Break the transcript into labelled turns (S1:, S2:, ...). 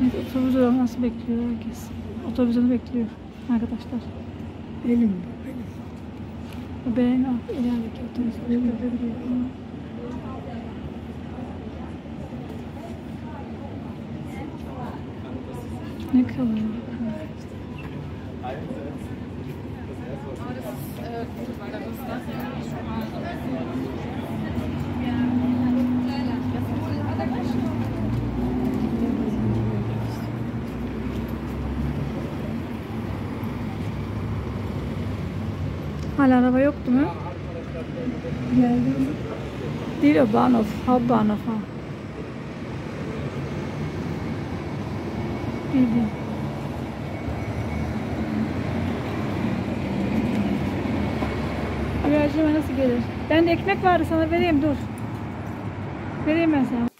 S1: Evet, otobüs nasıl bekliyor herkes? Otobüsünü bekliyor arkadaşlar.
S2: Benim
S1: Ben ah, ilerideki otobüs. Ne kadar? Hala araba yoktu mu?
S2: geldim.
S1: Değil o Bahnhof. Hauptbahnhof ha. Bildim. Güvercime nasıl gelir? Ben de ekmek vardı sana vereyim dur. Vereyim ben sana.